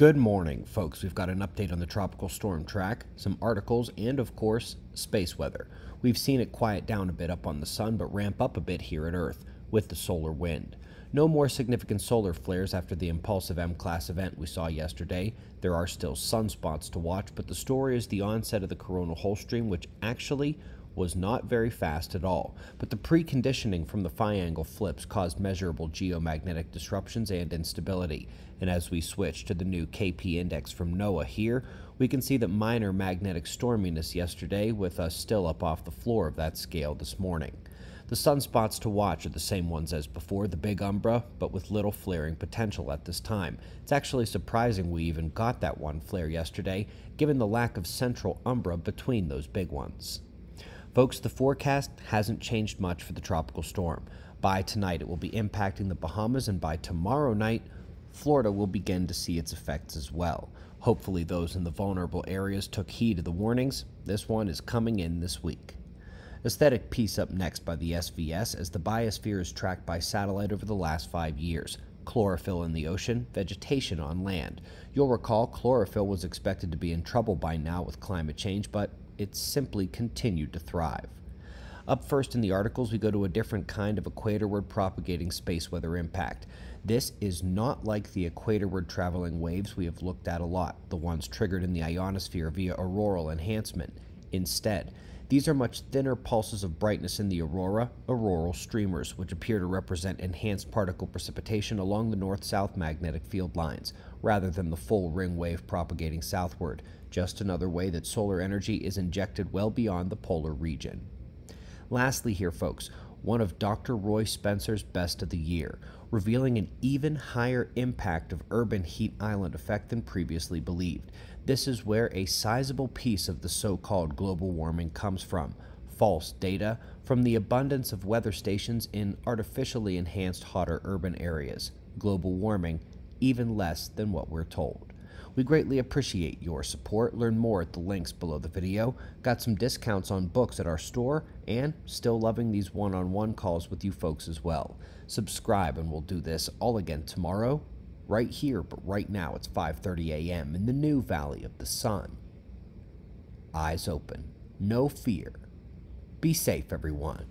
Good morning, folks. We've got an update on the tropical storm track, some articles, and of course, space weather. We've seen it quiet down a bit up on the sun, but ramp up a bit here at Earth with the solar wind. No more significant solar flares after the impulsive M class event we saw yesterday. There are still sunspots to watch, but the story is the onset of the coronal hole stream, which actually was not very fast at all, but the preconditioning from the phi angle flips caused measurable geomagnetic disruptions and instability. And as we switch to the new KP index from NOAA here, we can see that minor magnetic storminess yesterday with us still up off the floor of that scale this morning. The sunspots to watch are the same ones as before, the big umbra, but with little flaring potential at this time. It's actually surprising we even got that one flare yesterday, given the lack of central umbra between those big ones. Folks, the forecast hasn't changed much for the tropical storm. By tonight, it will be impacting the Bahamas, and by tomorrow night, Florida will begin to see its effects as well. Hopefully, those in the vulnerable areas took heed of the warnings. This one is coming in this week. Aesthetic piece up next by the SVS as the biosphere is tracked by satellite over the last five years. Chlorophyll in the ocean, vegetation on land. You'll recall chlorophyll was expected to be in trouble by now with climate change, but it simply continued to thrive. Up first in the articles, we go to a different kind of equatorward propagating space weather impact. This is not like the equatorward traveling waves we have looked at a lot, the ones triggered in the ionosphere via auroral enhancement. Instead, these are much thinner pulses of brightness in the aurora, auroral streamers, which appear to represent enhanced particle precipitation along the north south magnetic field lines, rather than the full ring wave propagating southward, just another way that solar energy is injected well beyond the polar region. Lastly, here, folks, one of Dr. Roy Spencer's best of the year, revealing an even higher impact of urban heat island effect than previously believed. This is where a sizable piece of the so called global warming comes from false data from the abundance of weather stations in artificially enhanced hotter urban areas. Global warming, even less than what we're told. We greatly appreciate your support. Learn more at the links below the video. Got some discounts on books at our store, and still loving these one on one calls with you folks as well. Subscribe, and we'll do this all again tomorrow, right here, but right now it's 5:30 a.m. in the new Valley of the Sun. Eyes open, no fear. Be safe, everyone.